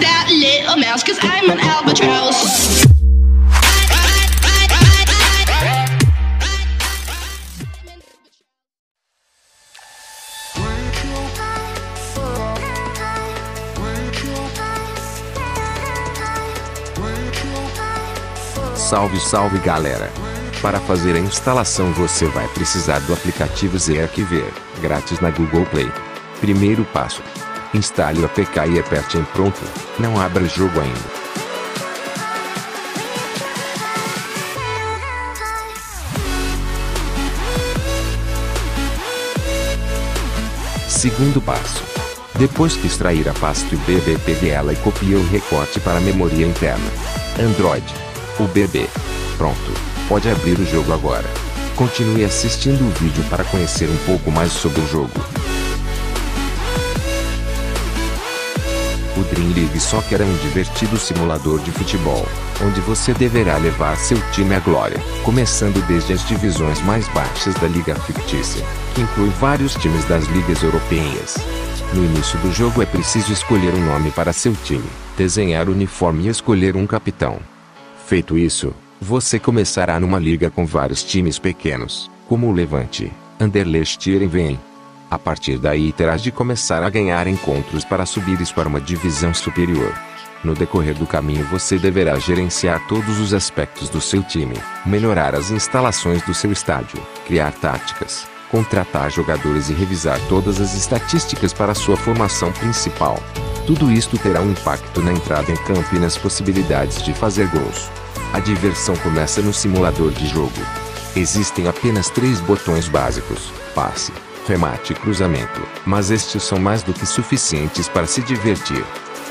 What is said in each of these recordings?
that little mouse, cause I'm an albatross. Salve, salve galera! Para fazer a instalação você vai precisar do aplicativo ZArchiver, grátis na Google Play. Primeiro passo. Instale o APK e aperte em pronto, não abra o jogo ainda. Segundo passo. Depois que extrair a pasta UBB pegue ela e copie o recorte para a memória interna. Android. UBB. Pronto. Pode abrir o jogo agora. Continue assistindo o vídeo para conhecer um pouco mais sobre o jogo. O Dream League Soccer é um divertido simulador de futebol, onde você deverá levar seu time à glória, começando desde as divisões mais baixas da Liga Fictícia, que inclui vários times das ligas europeias. No início do jogo é preciso escolher um nome para seu time, desenhar o uniforme e escolher um capitão. Feito isso, você começará numa liga com vários times pequenos, como o Levante, Anderlecht e Erenveen. A partir daí terás de começar a ganhar encontros para subires para uma divisão superior. No decorrer do caminho você deverá gerenciar todos os aspectos do seu time, melhorar as instalações do seu estádio, criar táticas, contratar jogadores e revisar todas as estatísticas para sua formação principal. Tudo isto terá um impacto na entrada em campo e nas possibilidades de fazer gols. A diversão começa no simulador de jogo. Existem apenas três botões básicos: passe, remate e cruzamento, mas estes são mais do que suficientes para se divertir.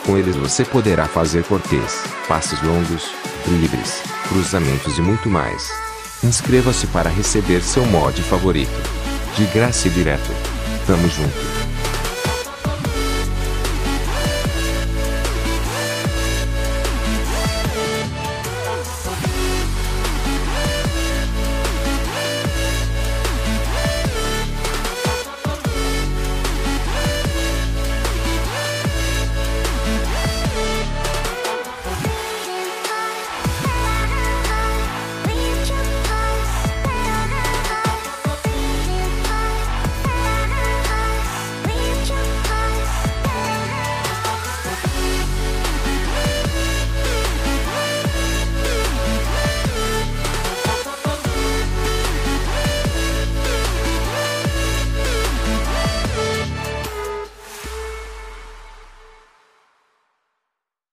Com eles você poderá fazer cortês, passes longos, dribles, cruzamentos e muito mais. Inscreva-se para receber seu mod favorito. De graça e direto. Tamo junto.